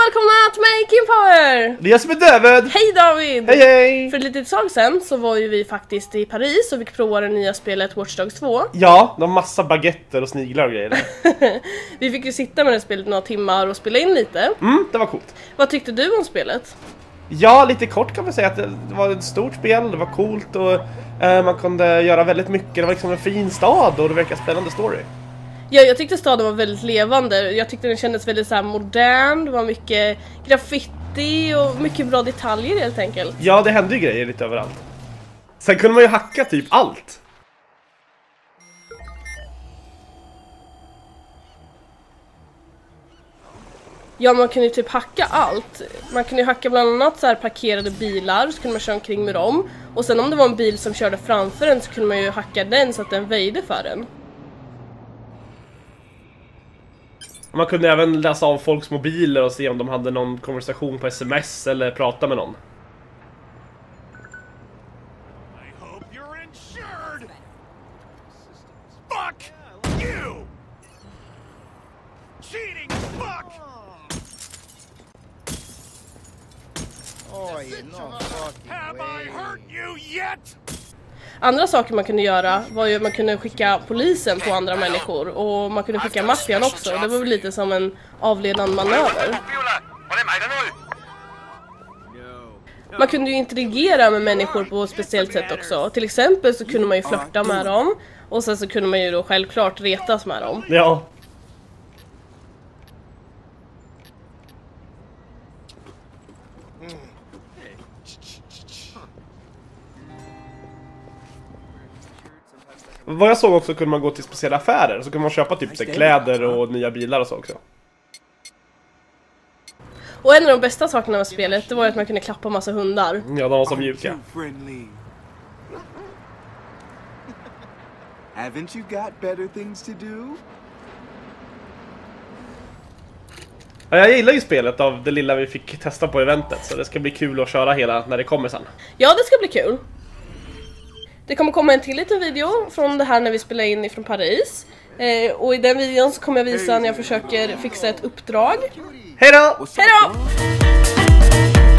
och välkomna till Kim Power! Det är jag som är David! Hej David! Hej hej! För ett litet tag sen så var ju vi faktiskt i Paris och fick prova det nya spelet Watch Dogs 2. Ja, de har massa baguetter och sniglar och grejer. Vi fick ju sitta med det spelet några timmar och spela in lite. Mm, det var coolt. Vad tyckte du om spelet? Ja, lite kort kan man säga att det var ett stort spel, det var coolt och eh, man kunde göra väldigt mycket. Det var liksom en fin stad och det verkar spännande story. Ja, jag tyckte staden var väldigt levande. Jag tyckte den kändes väldigt så modern, det var mycket graffiti och mycket bra detaljer helt enkelt. Ja, det hände ju grejer lite överallt. Sen kunde man ju hacka typ allt. Ja, man kunde ju typ hacka allt. Man kunde ju hacka bland annat så här parkerade bilar, så kunde man köra omkring med dem. Och sen om det var en bil som körde framför en så kunde man ju hacka den så att den väjde för en. Man kunde även läsa av folks mobiler och se om de hade någon konversation på sms eller prata med någon. You're fucking Have I hurt you yet? Andra saker man kunde göra var ju att man kunde skicka polisen på andra människor och man kunde skicka maffian också. Det var väl lite som en avledande manöver. Man kunde ju interagera med människor på ett speciellt sätt också. Till exempel så kunde man ju flörta med dem och sen så kunde man ju då självklart retas med dem. Ja. Vad jag såg också kunde man gå till speciella affärer, så kunde man köpa typ så kläder och nya bilar och så också. Och en av de bästa sakerna med spelet det var att man kunde klappa massa hundar. Ja, de var så mjuka. Haven't you got better things to do? Ja, jag gillar ju spelet av det lilla vi fick testa på eventet, så det ska bli kul att köra hela när det kommer sen. Ja, det ska bli kul. Det kommer komma en till liten video från det här när vi spelar in ifrån Paris. Eh, och i den videon så kommer jag visa när jag försöker fixa ett uppdrag. Hej då! Hej då!